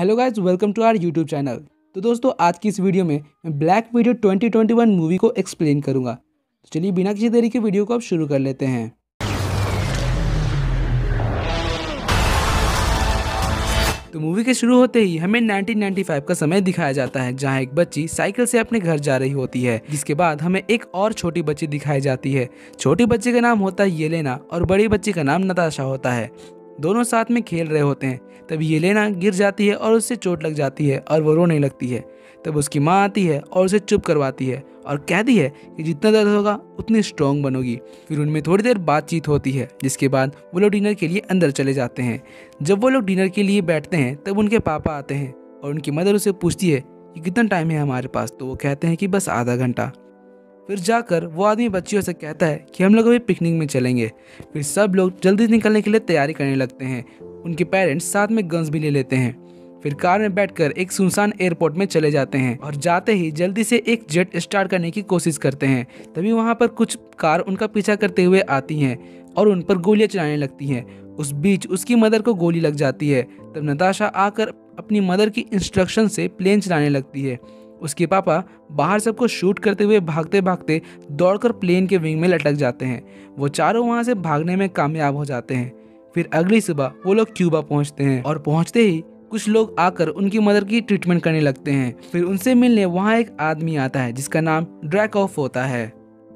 Hello guys welcome to our YouTube channel तो दोस्तों, आज की इस वीडियो में मैं ब्लैक वीडियो 2021 मूवी को एक्सप्लेन करूँगा। तो चलिए, बिना किसी देरी के वीडियो को अब शुरू कर लेते हैं। तो मूवी के शुरू होते ही हमें 1995 का समय दिखाया जाता है, जहाँ एक बच्ची साइकिल से अपने घर जा रही होती है। जिसके बाद हमें एक और छोटी बच्ची दिखाई जाती है। छोटी बच्ची का नाम होता है येलेना और बड़ी बच्ची का नाम नताशा होता है। दोनों साथ में खेल रहे होते हैं। तब ये लेना गिर जाती है और उससे चोट लग जाती है और वो रोने लगती है। तब उसकी माँ आती है और उसे चुप करवाती है और कहती है कि जितना दर्द होगा, उतनी स्ट्रॉन्ग बनोगी। फिर उनमें थोड़ी देर बातचीत होती है, जिसके बाद वो लोग डिनर के लिए अंदर चले जाते हैं। जब वो लोग डिनर के लिए बैठते हैं, तब उनके पापा आते हैं और उनकी मदर उसे पूछती है कि कितना टाइम है हमारे पास? तो वो कहते हैं कि बस आधा घंटा। फिर जाकर वो आदमी बच्चियों से कहता है कि हम लोग अभी पिकनिक में चलेंगे। फिर सब लोग जल्दी निकलने के लिए तैयारी करने लगते हैं। उनके पेरेंट्स साथ में गन्स भी ले लेते हैं। फिर कार में बैठकर एक सुनसान एयरपोर्ट में चले जाते हैं और जाते ही जल्दी से एक जेट स्टार्ट करने की कोशिश करते हैं। तभी वहाँ पर कुछ कार उनका पीछा करते हुए आती हैं और उन पर गोलियाँ चलाने लगती हैं। उस बीच उसकी मदर को गोली लग जाती है। तब नताशा आकर अपनी मदर की इंस्ट्रक्शन से प्लेन चलाने लगती है। उसके पापा बाहर सबको शूट करते हुए भागते भागते दौड़कर प्लेन के विंग में लटक जाते हैं। वो चारों वहाँ से भागने में कामयाब हो जाते हैं। फिर अगली सुबह वो लोग क्यूबा पहुँचते हैं और पहुँचते ही कुछ लोग आकर उनकी मदर की ट्रीटमेंट करने लगते हैं। फिर उनसे मिलने वहाँ एक आदमी आता है जिसका नाम ड्रैक ऑफ़ होता है।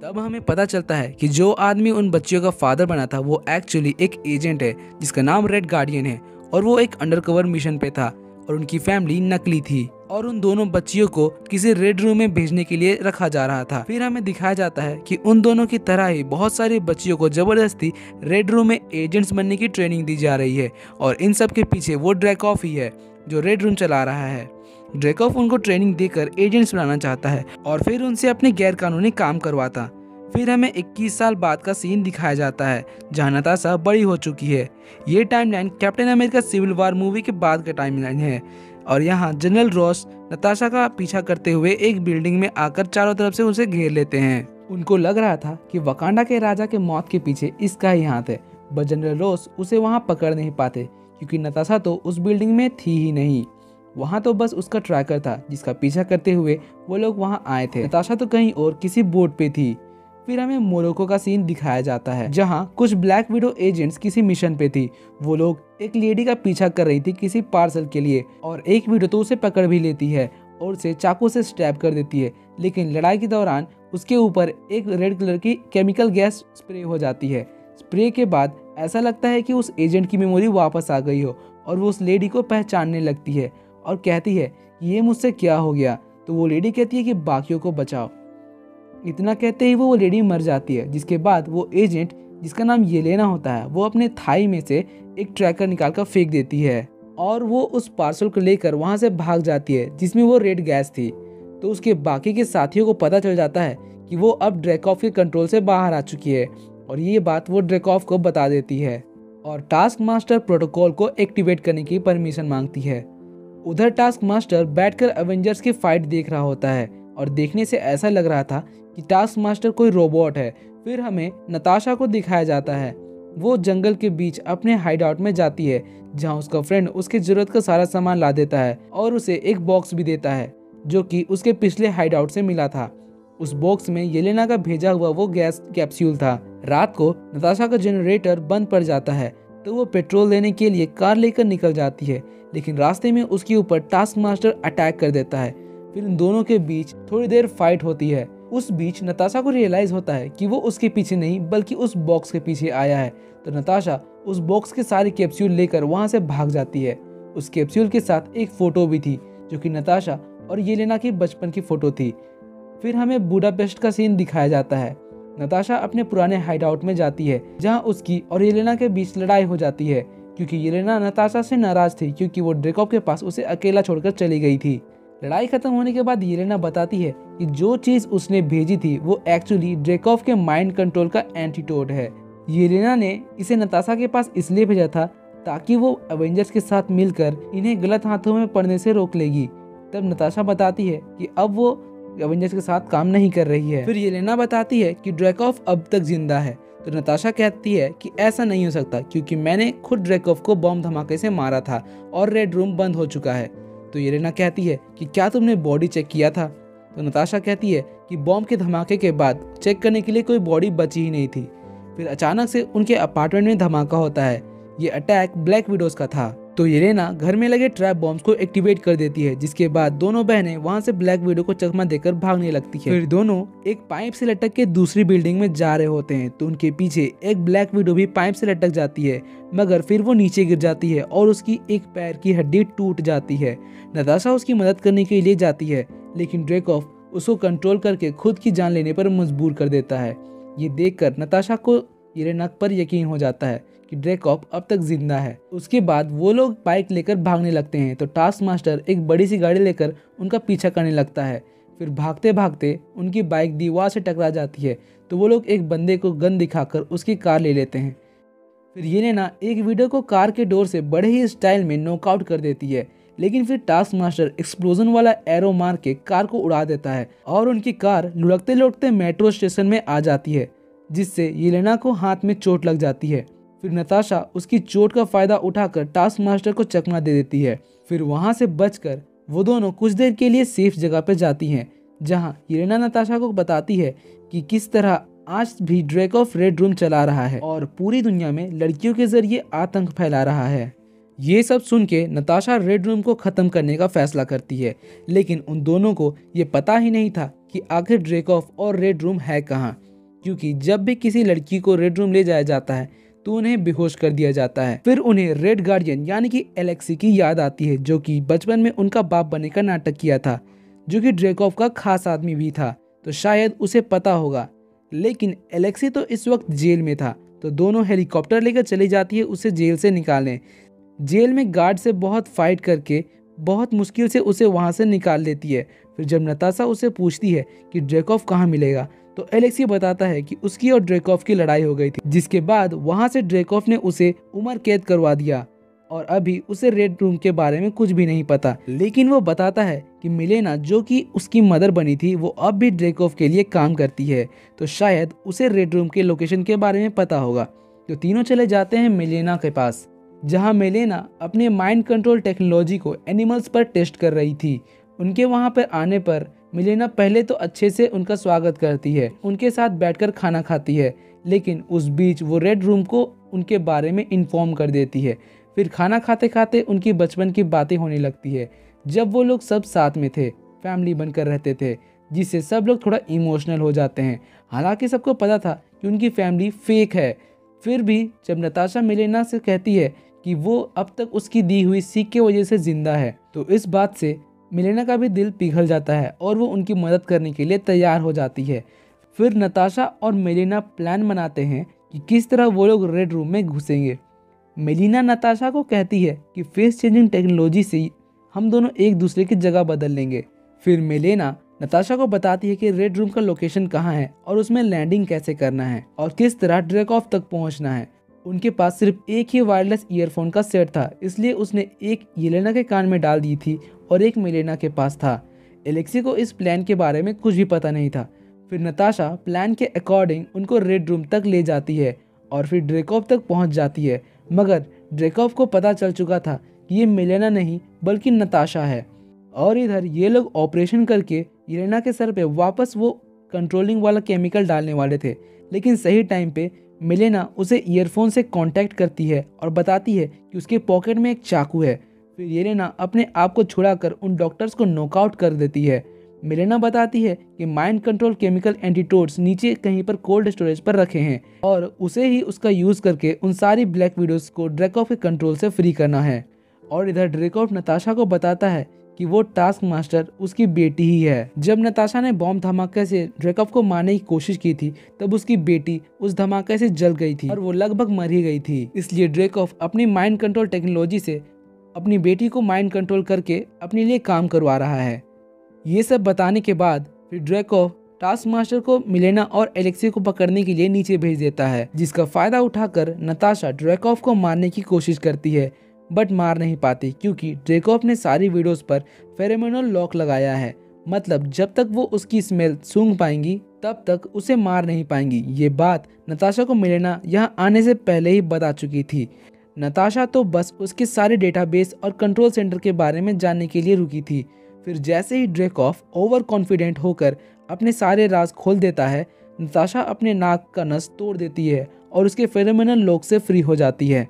तब हमें पता चलता है कि जो आदमी उन बच्चियों का फादर बना था वो एक्चुअली एक एजेंट है जिसका नाम रेड गार्डियन है और वो एक अंडरकवर मिशन पे था। और उनकी फैमिली नकली थी और उन दोनों बच्चियों को किसी रेड रूम में भेजने के लिए रखा जा रहा था। फिर हमें दिखाया जाता है कि उन दोनों की तरह ही बहुत सारी बच्चियों को ज़बरदस्ती रेड रूम में एजेंट्स बनने की ट्रेनिंग दी जा रही है और इन सब के पीछे वो ड्रैकऑफ ही है, जो रेड रूम चला रहा है। ड्रैकऑफ उनको ट्रेनिंग देकर एजेंट्स बनाना चाहता है और फिर उनसे अपने गैर काम करवाता। फिर हमें 21 साल बाद का सीन दिखाया जाता है, जहाँ नताशा बड़ी हो चुकी है। ये timeline Captain America Civil War movie के बाद का टाइमलाइन है। और यहाँ जनरल रॉस नताशा का पीछा करते हुए एक बिल्डिंग में आकर चारों तरफ़ से उसे घेर लेते हैं। उनको लग रहा था कि वकांडा के राजा के मौत के पीछे इसका ही हाथ है बट जनरल रॉस उसे वहाँ पकड़ नहीं पाते, क्योंकि नताशा तो उस बिल्डिंग में थी ही नहीं। वहाँ तो बस उसका ट्रैकर था, जिसका पीछा करते हुए वो लोग वहाँ आए थे। नताशा तो कहीं और किसी बोट पे थी। फिर हमें मोरक्को का सीन दिखाया जाता है, जहाँ कुछ ब्लैक विडो एजेंट्स किसी मिशन पे थी। वो लोग एक लेडी का पीछा कर रही थी किसी पार्सल के लिए, और एक वीडियो तो उसे पकड़ भी लेती है, और उसे चाकू से स्टैब कर देती है, लेकिन लड़ाई के दौरान उसके ऊपर एक रेड कलर की केमिकल गैस स्प्रे हो जाती है। स्प्रे के बाद ऐसा लगता है कि उस एजेंट की मेमोरी वापस आ गई हो, और वो उस लेडी को पहचानने लगती है, और कहती है, ये मुझसे क्या हो गया? तो वो लेडी कहती है कि, बाकियों को बचाओ। इतना कहते ही वो वो लेडी मर जाती है, जिसके बाद वो एजेंट जिसका नाम ये लेना होता है, वो अपने थाई में से एक ट्रैकर निकाल कर फेंक देती है। और वो उस पार्सल को लेकर वहाँ से भाग जाती है, जिसमें वो रेड गैस थी। तो उसके बाकी के साथियों को पता चल जाता है कि वो अब ड्रैकऑफ के कंट्रोल से बाहर आ चुकी है, और ये बात वो ड्रैकऑफ को बता देती है। और टास्क मास्टर प्रोटोकॉल को एक्टिवेट करने की परमिशन मांगती है। उधर टास्क मास्टर बैठकर एवेंजर्स की फाइट देख रहा होता है और देखने से ऐसा लग रहा था कि टास्क मास्टर कोई रोबोट है। फिर हमें नताशा को दिखाया जाता है। वो जंगल के बीच अपने हाइड आउट में जाती है, जहाँ उसका फ्रेंड उसकी ज़रूरत का सारा सामान ला देता है और उसे एक बॉक्स भी देता है, जो कि उसके पिछले हाइड आउट से मिला था। उस बॉक्स में येलेना का भेजा हुआ वो गैस कैप्सूल था। रात को नताशा का जनरेटर बंद पड़ जाता है तो वो पेट्रोल लेने के लिए कार लेकर निकल जाती है, लेकिन रास्ते में उसके ऊपर टास्क मास्टर अटैक कर देता है। फिर इन दोनों के बीच थोड़ी देर फाइट होती है। उस बीच नताशा को रियलाइज़ होता है कि वो उसके पीछे नहीं, बल्कि उस बॉक्स के पीछे आया है। तो नताशा उस बॉक्स के सारे कैप्सूल लेकर वहाँ से भाग जाती है। उस कैप्सूल के साथ एक फ़ोटो भी थी, जो कि नताशा और येलेना की बचपन की फ़ोटो थी। फिर हमें बूडापेस्ट का सीन दिखाया जाता है। नताशा अपने पुराने हाइड आउट में जाती है, जहाँ उसकी और येलेना के बीच लड़ाई हो जाती है, क्योंकि येलेना नताशा से नाराज़ थी, क्योंकि वो ड्रेकॉप के पास उसे अकेला छोड़कर चली गई थी। लड़ाई खत्म होने के बाद येलेना बताती है कि जो चीज़ उसने भेजी थी, वो एक्चुअली ड्रेकॉफ के माइंड कंट्रोल का एंटीटोड है। येलेना ने इसे नताशा के पास इसलिए भेजा था ताकि वो एवेंजर्स के साथ मिलकर इन्हें गलत हाथों में पड़ने से रोक लेगी। तब नताशा बताती है कि अब वो एवेंजर्स के साथ काम नहीं कर रही है। फिर येलेना बताती है कि ड्रैकॉफ अब तक ज़िंदा है। तो नताशा कहती है कि ऐसा नहीं हो सकता, क्योंकि मैंने खुद ड्रेकॉफ को बॉम्ब धमाके से मारा था और रेड रूम बंद हो चुका है। तो येलेना कहती है कि क्या तुमने बॉडी चेक किया था? तो नताशा कहती है कि बॉम्ब के धमाके के बाद चेक करने के लिए कोई बॉडी बची ही नहीं थी। फिर अचानक से उनके अपार्टमेंट में धमाका होता है। ये अटैक ब्लैक विडोज का था। तो येलेना घर में लगे ट्रैप बॉम्ब्स को एक्टिवेट कर देती है, जिसके बाद दोनों बहनें वहाँ से ब्लैक विडो को चकमा देकर भागने लगती है। फिर दोनों एक पाइप से लटक के दूसरी बिल्डिंग में जा रहे होते हैं तो उनके पीछे एक ब्लैक विडो भी पाइप से लटक जाती है, मगर फिर वो नीचे गिर जाती है और उसकी एक पैर की हड्डी टूट जाती है। नताशा उसकी मदद करने के लिए जाती है, लेकिन ड्रेकॉफ उसको कंट्रोल करके खुद की जान लेने पर मजबूर कर देता है। ये देखकर नताशा को येलेना पर यकीन हो जाता है। कि ड्रेकॉप अब तक ज़िंदा है। उसके बाद वो लोग बाइक लेकर भागने लगते हैं तो टास्क मास्टर एक बड़ी सी गाड़ी लेकर उनका पीछा करने लगता है। फिर भागते भागते उनकी बाइक दीवार से टकरा जाती है तो वो लोग एक बंदे को गन दिखाकर उसकी कार ले लेते हैं। फिर ये ना एक वीडियो को कार के डोर से बड़े ही स्टाइल में नॉकआउट कर देती है, लेकिन फिर टास्क मास्टर एक्सप्लोजन वाला एरो मार के कार को उड़ा देता है और उनकी कार लुढ़कते लुढ़कते मेट्रो स्टेशन में आ जाती है, जिससे येलेना को हाथ में चोट लग जाती है। फिर नताशा उसकी चोट का फ़ायदा उठाकर टास्क मास्टर को चकमा दे देती है। फिर वहाँ से बचकर वो दोनों कुछ देर के लिए सेफ़ जगह पर जाती हैं, जहाँ येलेना नताशा को बताती है कि किस तरह आज भी ड्रैक ऑफ़ रेड रूम चला रहा है और पूरी दुनिया में लड़कियों के ज़रिए आतंक फैला रहा है। ये सब सुन के नताशा रेड रूम को ख़त्म करने का फैसला करती है, लेकिन उन दोनों को ये पता ही नहीं था कि आखिर ड्रेक ऑफ़ और रेड रूम है कहाँ, क्योंकि जब भी किसी लड़की को रेड रूम ले जाया जाता है तो उन्हें बेहोश कर दिया जाता है। फिर उन्हें रेड गार्डियन यानी कि एलेक्सी की याद आती है, जो कि बचपन में उनका बाप बनने का नाटक किया था, जो कि ड्रेकॉफ का खास आदमी भी था। तो शायद उसे पता होगा। लेकिन एलेक्सी तो इस वक्त जेल में था। तो दोनों हेलीकॉप्टर लेकर चली जाती है उसे जेल से निकालने। जेल में गार्ड से बहुत फाइट करके बहुत मुश्किल से उसे वहाँ से निकाल देती है। फिर जब नताशा उसे पूछती है कि ड्रेकॉफ कहाँ मिलेगा तो एलेक्सी बताता है कि उसकी और ड्रेकॉफ की लड़ाई हो गई थी, जिसके बाद वहाँ से ड्रेकॉफ ने उसे उम्र कैद करवा दिया। और अभी उसे रेड रूम के बारे में कुछ भी नहीं पता, लेकिन वो बताता है कि मिलेना, जो कि उसकी मदर बनी थी, वो अब भी ड्रेकॉफ के लिए काम करती है। तो शायद उसे रेड रूम के लोकेशन के बारे में पता होगा। तो तीनों चले जाते हैं मिलेना के पास, जहाँ मेलेना अपने माइंड कंट्रोल टेक्नोलॉजी को एनिमल्स पर टेस्ट कर रही थी। उनके वहाँ पर आने पर मिलेना पहले तो अच्छे से उनका स्वागत करती है। उनके साथ बैठकर खाना खाती है, लेकिन उस बीच वो रेड रूम को उनके बारे में इन्फॉर्म कर देती है। फिर खाना खाते खाते उनकी बचपन की बातें होने लगती है। जब वो लोग सब साथ में थे फैमिली बनकर रहते थे, जिससे सब लोग थोड़ा इमोशनल हो जाते हैं। हालाँकि सबको पता था कि उनकी फैमिली फेक है। फिर भी जब नताशा मिलेना से कहती है कि वो अब तक उसकी दी हुई सीख के वजह से ज़िंदा है तो इस बात से मिलेना का भी दिल पिघल जाता है और वो उनकी मदद करने के लिए तैयार हो जाती है। फिर नताशा और मेलिना प्लान बनाते हैं कि किस तरह वो लोग रेड रूम में घुसेंगे। मेलिना नताशा को कहती है कि फेस चेंजिंग टेक्नोलॉजी से हम दोनों एक दूसरे की जगह बदल लेंगे। फिर मेलेना नताशा को बताती है कि रेड रूम का लोकेशन कहाँ है और उसमें लैंडिंग कैसे करना है और किस तरह ड्रेक ऑफ़ तक पहुँचना है। उनके पास सिर्फ़ एक ही वायरलेस ईयरफोन का सेट था, इसलिए उसने एक येलेना के कान में डाल दी थी और एक मिलेना के पास था। एलेक्सी को इस प्लान के बारे में कुछ भी पता नहीं था। फिर नताशा प्लान के अकॉर्डिंग उनको रेड रूम तक ले जाती है और फिर ड्रेकॉफ तक पहुँच जाती है। मगर ड्रेकॉफ को पता चल चुका था कि ये मिलेना नहीं, बल्कि नताशा है। और इधर ये लोग ऑपरेशन करके येलेना के सर पे वापस वो कंट्रोलिंग वाला केमिकल डालने वाले थे। लेकिन सही टाइम पे मिलेना उसे ईयरफोन से कांटेक्ट करती है और बताती है कि उसके पॉकेट में एक चाकू है। फिर येलेना अपने आप को छुड़ाकर उन डॉक्टर्स को नॉकआउट कर देती है। मिलेना बताती है कि माइंड कंट्रोल केमिकल एंटीटोड्स नीचे कहीं पर कोल्ड स्टोरेज पर रखे हैं और उसे ही उसका यूज़ करके उन सारी ब्लैक विडोज को ड्रेकऑफ के कंट्रोल से फ्री करना है। और इधर ड्रेकऑफ नताशा को बताता है कि वो टास्क मास्टर उसकी बेटी ही है। जब नताशा ने बॉम्ब धमाके से ड्रेकअप को मारने की कोशिश की थी, तब उसकी बेटी उस धमाके से जल गई थी और वो लगभग मर ही गई थी। इसलिए ड्रेकऑफ अपनी माइंड कंट्रोल टेक्नोलॉजी से अपनी बेटी को माइंड कंट्रोल करके अपने लिए काम करवा रहा है। ये सब बताने के बाद फिर ड्रेकॉफ टास्क मास्टर को मिलेना और एलेक्सी को पकड़ने के लिए नीचे भेज देता है, जिसका फ़ायदा उठाकर नताशा ड्रेकॉफ को मारने की कोशिश करती है। बट मार नहीं पाती क्योंकि ड्रेकॉफ ने सारी वीडियोस पर फेरेमोनल लॉक लगाया है। मतलब जब तक वो उसकी स्मेल सूंघ पाएँगी, तब तक उसे मार नहीं पाएँगी। ये बात नताशा को मिलेना यहाँ आने से पहले ही बता चुकी थी। नताशा तो बस उसके सारे डेटाबेस और कंट्रोल सेंटर के बारे में जानने के लिए रुकी थी। फिर जैसे ही ड्रेकॉफ ओवर कॉन्फिडेंट होकर अपने सारे राज खोल देता है, नताशा अपने नाक का नस तोड़ देती है और उसके फेरोमिनल लोक से फ्री हो जाती है।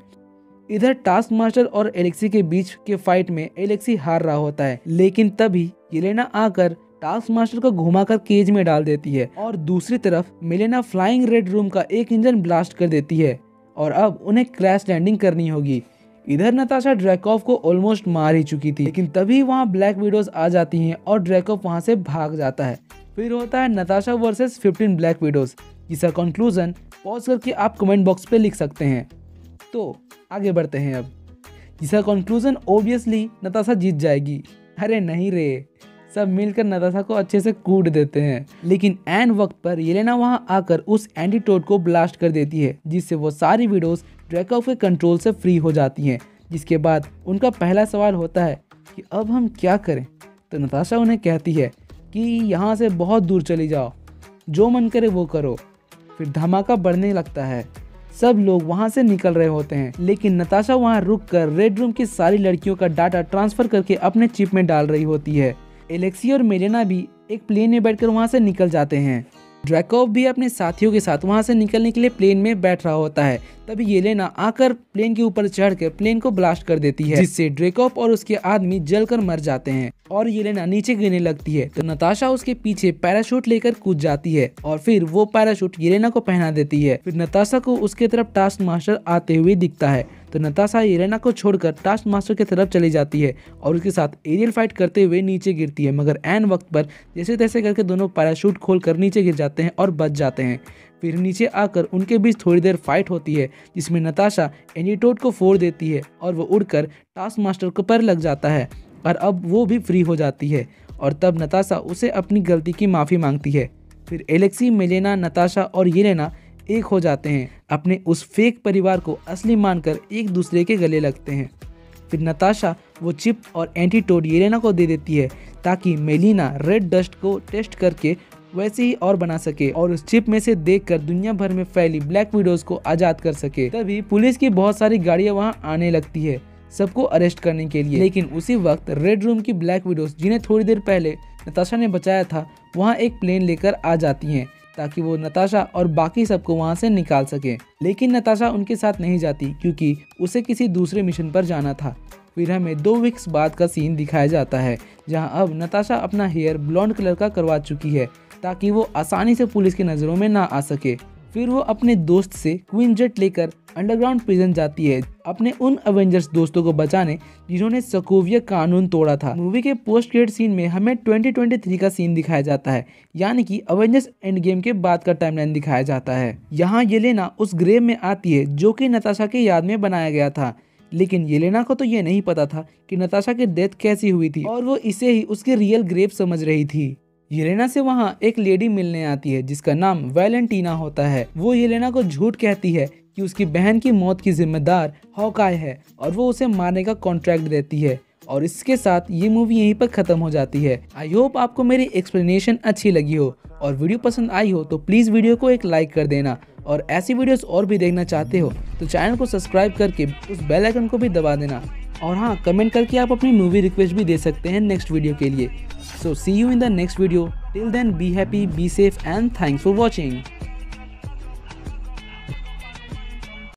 इधर टास्क मास्टर और एलेक्सी के बीच के फाइट में एलेक्सी हार रहा होता है। लेकिन तभी येलेना आकर टास्क मास्टर को घुमाकर केज में डाल देती है और दूसरी तरफ़ मिलेना फ्लाइंग रेड रूम का एक इंजन ब्लास्ट कर देती है और अब उन्हें क्रैश लैंडिंग करनी होगी। इधर नताशा ड्रैकॉफ को ऑलमोस्ट मार ही चुकी थी, लेकिन तभी वहाँ ब्लैक विडोज आ जाती हैं और ड्रैकॉफ वहाँ से भाग जाता है। फिर होता है नताशा वर्सेस 15 ब्लैक विडोज जिसका कंक्लूजन पॉज करके आप कमेंट बॉक्स पे लिख सकते हैं। तो आगे बढ़ते हैं अब। जिसका कंक्लूजन ओबियसली नताशा जीत जाएगी। अरे नहीं रे, सब मिलकर नताशा को अच्छे से कूट देते हैं। लेकिन एन वक्त पर येलेना वहाँ आकर उस एंटीटोड को ब्लास्ट कर देती है, जिससे वो सारी वीडियोस ड्रैकॉ के कंट्रोल से फ्री हो जाती हैं। जिसके बाद उनका पहला सवाल होता है कि अब हम क्या करें? तो नताशा उन्हें कहती है कि यहाँ से बहुत दूर चली जाओ, जो मन करे वो करो। फिर धमाका बढ़ने लगता है। सब लोग वहाँ से निकल रहे होते हैं। लेकिन नताशा वहाँ रुक कर रेड रूम की सारी लड़कियों का डाटा ट्रांसफ़र करके अपने चिप में डाल रही होती है। एलेक्सी और मेलेना भी एक प्लेन में बैठकर वहाँ से निकल जाते हैं। ड्रैकोव भी अपने साथियों के साथ वहाँ से निकलने के लिए प्लेन में बैठ रहा होता है। तभी ये लेना आकर प्लेन के ऊपर चढ़कर प्लेन को ब्लास्ट कर देती है, जिससे ड्रेकॉफ और उसके आदमी जलकर मर जाते हैं और ये लेना नीचे गिरने लगती है। तो नताशा उसके पीछे पैराशूट लेकर कूद जाती है और फिर वो पैराशूट येलेना को पहना देती है। फिर नताशा को उसके तरफ़ टास्क मास्टर आते हुए दिखता है। तो नताशा येलेना को छोड़कर टास्क मास्टर की तरफ़ चली जाती है और उसके साथ एरियल फाइट करते हुए नीचे गिरती है। मगर एन वक्त पर जैसे तैसे करके दोनों पैराशूट खोलकर नीचे गिर जाते हैं और बच जाते हैं। फिर नीचे आकर उनके बीच थोड़ी देर फाइट होती है, जिसमें नताशा एनीटोड को फोड़ देती है और वो उड़कर टास्क मास्टर को पर लग जाता है और अब वो भी फ्री हो जाती है और तब नताशा उसे अपनी गलती की माफ़ी मांगती है। फिर एलेक्सी, मिलेना, नताशा और येलेना एक हो जाते हैं। अपने उस फेक परिवार को असली मानकर एक दूसरे के गले लगते हैं। फिर नताशा वो चिप और एंटीटोड येलेना को दे देती है ताकि मेलिना रेड डस्ट को टेस्ट करके वैसे ही और बना सके और उस चिप में से देखकर दुनिया भर में फैली ब्लैक विडोज को आज़ाद कर सके। तभी पुलिस की बहुत सारी गाड़ियाँ वहाँ आने लगती है सबको अरेस्ट करने के लिए। लेकिन उसी वक्त रेड रूम की ब्लैक विडोज जिन्हें थोड़ी देर पहले नताशा ने बचाया था, वहाँ एक प्लेन लेकर आ जाती हैं। ताकि वो नताशा और बाकी सबको वहाँ से निकाल सके। लेकिन नताशा उनके साथ नहीं जाती, क्योंकि उसे किसी दूसरे मिशन पर जाना था। फिर हमें दो वीक्स बाद का सीन दिखाया जाता है, जहाँ अब नताशा अपना हेयर ब्लॉन्ड कलर का करवा चुकी है, ताकि वो आसानी से पुलिस की नज़रों में ना आ सके। फिर वो अपने दोस्त से क्वीन जेट लेकर अंडरग्राउंड प्रिजन जाती है। अपने उन अवेंजर्स दोस्तों को बचाने जिन्होंने सकोविया कानून तोड़ा था। मूवी के पोस्ट क्रेडिट सीन में हमें 2023 का सीन दिखाया जाता है, यानी कि अवेंजर्स एंड गेम के बाद का टाइमलाइन दिखाया जाता है। यहाँ ये लेना उस ग्रेव में आती है, जो कि नताशा के याद में बनाया गया था। लेकिन येलेना को तो ये नहीं पता था कि नताशा की डेथ कैसी हुई थी, और वो इसे ही उसके रियल ग्रेव समझ रही थी। येलेना से वहाँ एक लेडी मिलने आती है, जिसका नाम वैलेंटीना होता है। वो येलेना को झूठ कहती है कि उसकी बहन की मौत की जिम्मेदार हॉकाय है और वो उसे मारने का कॉन्ट्रैक्ट देती है और इसके साथ ये मूवी यहीं पर ख़त्म हो जाती है। आई होप आपको मेरी एक्सप्लेनेशन अच्छी लगी हो और वीडियो पसंद आई हो तो प्लीज़ वीडियो को एक लाइक कर देना और ऐसी वीडियोस और भी देखना चाहते हो तो चैनल को सब्सक्राइब करके उस बेल आइकन को भी दबा देना। और हाँ कमेंट करके आप अपनी मूवी रिक्वेस्ट भी दे सकते हैं नेक्स्ट वीडियो के लिए। So see you in the next video. Till then be happy, be safe and thanks for watching.